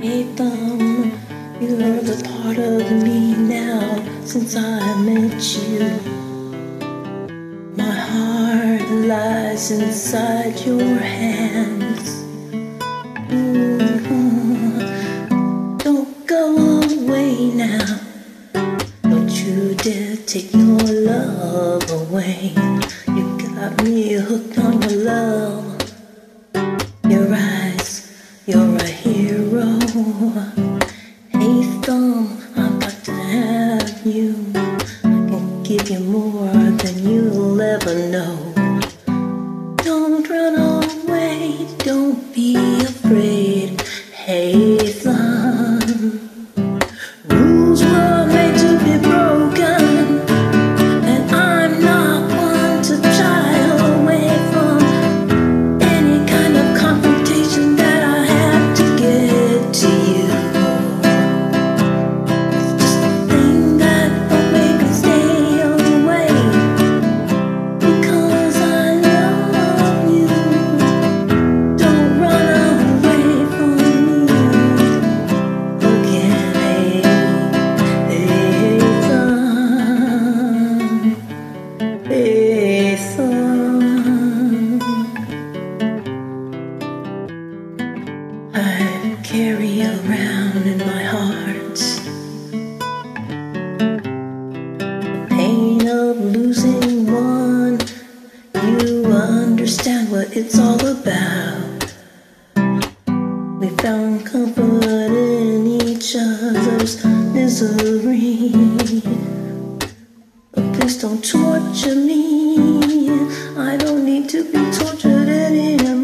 Nathan, you're the part of me now since I met you. My heart lies inside your hands. Ooh, don't go away now. Don't you dare take your love away. You got me hooked Hey, thumb, I've got to have you. I can give you more than you'll ever know. Don't run away, don't be afraid. Hey, understand what it's all about. We found comfort in each other's misery. But please don't torture me. I don't need to be tortured anymore.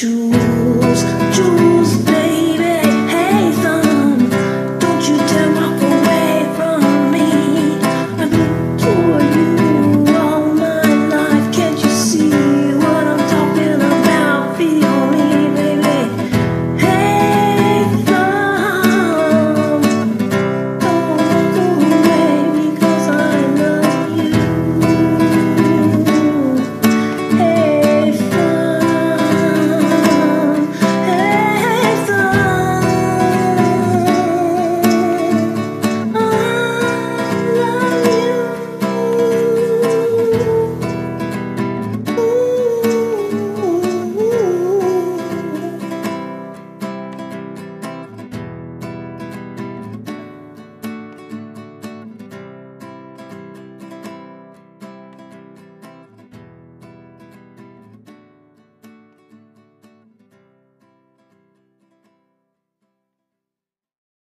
you.